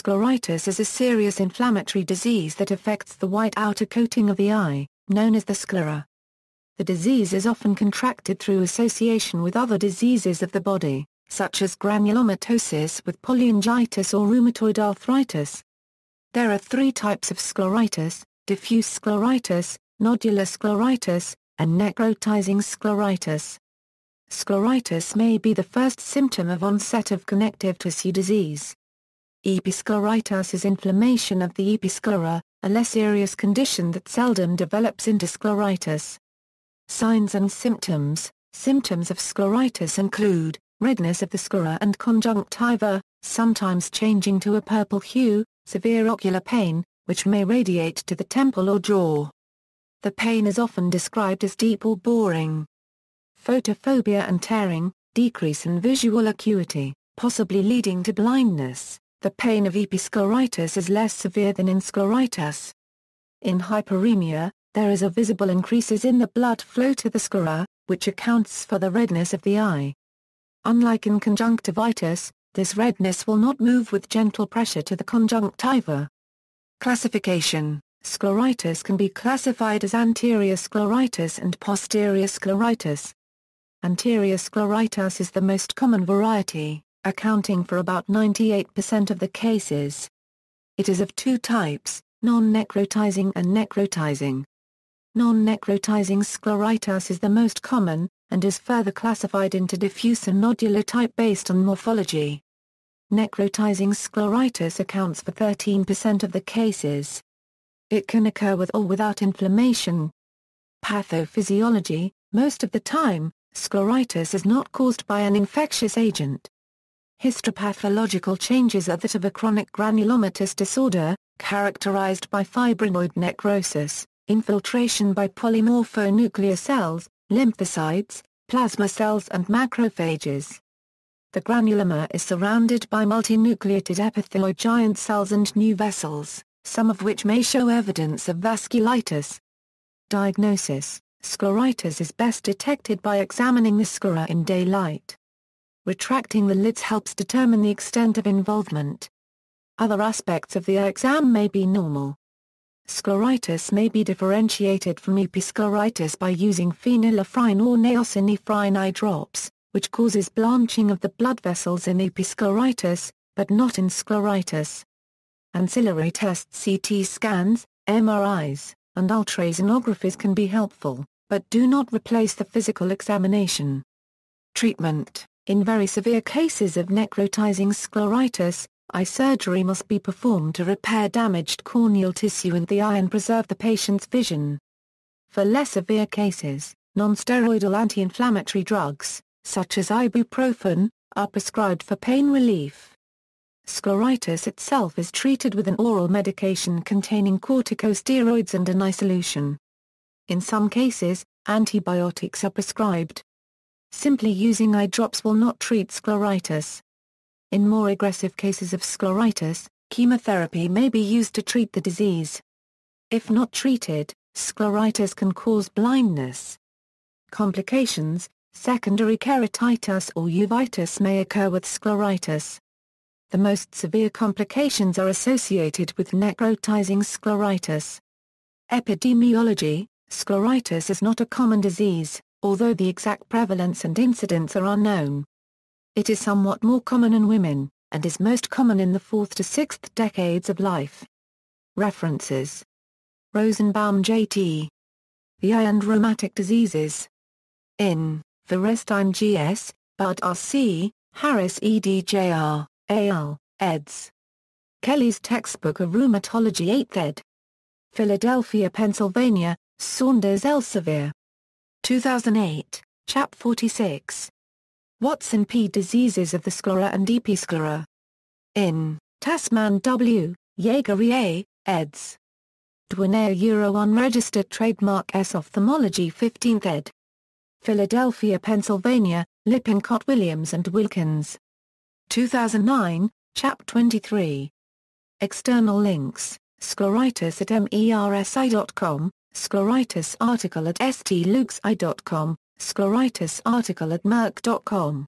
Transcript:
Scleritis is a serious inflammatory disease that affects the white outer coating of the eye, known as the sclera. The disease is often contracted through association with other diseases of the body, such as granulomatosis with polyangiitis or rheumatoid arthritis. There are three types of scleritis, diffuse scleritis, nodular scleritis, and necrotizing scleritis. Scleritis may be the first symptom of onset of connective tissue disease. Episcleritis is inflammation of the episclera, a less serious condition that seldom develops into scleritis. Signs and symptoms Symptoms of scleritis include, redness of the sclera and conjunctiva, sometimes changing to a purple hue, severe ocular pain, which may radiate to the temple or jaw. The pain is often described as deep or boring. Photophobia and tearing, decrease in visual acuity, possibly leading to blindness. The pain of episcleritis is less severe than in scleritis. In hyperemia, there is a visible increases in the blood flow to the sclera, which accounts for the redness of the eye. Unlike in conjunctivitis, this redness will not move with gentle pressure to the conjunctiva. Classification Scleritis can be classified as anterior scleritis and posterior scleritis. Anterior scleritis is the most common variety, accounting for about 98% of the cases. It is of two types, non-necrotizing and necrotizing. Non-necrotizing scleritis is the most common, and is further classified into diffuse and nodular type based on morphology. Necrotizing scleritis accounts for 13% of the cases. It can occur with or without inflammation. Pathophysiology Most of the time, scleritis is not caused by an infectious agent. Histopathological changes are that of a chronic granulomatous disorder, characterized by fibrinoid necrosis, infiltration by polymorphonuclear cells, lymphocytes, plasma cells and macrophages. The granuloma is surrounded by multinucleated epithelioid giant cells and new vessels, some of which may show evidence of vasculitis. Diagnosis Scleritis is best detected by examining the sclera in daylight. Retracting the lids helps determine the extent of involvement. Other aspects of the eye exam may be normal. Scleritis may be differentiated from episcleritis by using phenylephrine or neosynephrine eye drops, which causes blanching of the blood vessels in episcleritis, but not in scleritis. Ancillary tests CT scans, MRIs, and ultrasonographies can be helpful, but do not replace the physical examination. Treatment In very severe cases of necrotizing scleritis, Eye surgery must be performed to repair damaged corneal tissue in the eye and preserve the patient's vision. For less severe cases, nonsteroidal anti-inflammatory drugs, such as ibuprofen, are prescribed for pain relief. Scleritis itself is treated with an oral medication containing corticosteroids and an eye solution. In some cases, antibiotics are prescribed. Simply using eye drops will not treat scleritis. In more aggressive cases of scleritis, chemotherapy may be used to treat the disease. If not treated, scleritis can cause blindness. Complications, secondary keratitis or uveitis may occur with scleritis. The most severe complications are associated with necrotizing scleritis. Epidemiology, scleritis is not a common disease, although the exact prevalence and incidence are unknown. It is somewhat more common in women, and is most common in the fourth to sixth decades of life. References Rosenbaum J.T. The Eye and Rheumatic Diseases. In, Firestein G.S., Budd R.C., Harris E.D.J.R., A.L., eds. Kelley's Textbook of Rheumatology 8th ed. Philadelphia, Pennsylvania, Saunders Elsevier. 2008, Chap 46. Watson P. Diseases of the sclera and episclera. In, Tasman W., A., eds. Dwyer Euro Unregistered Trademark S. Ophthalmology 15th ed. Philadelphia, Pennsylvania, Lippincott Williams and Wilkins. 2009, Chap 23. External links, scleritis at mersi.com, scleritis article at stlukeseye.com, Scleritis article at Merck.com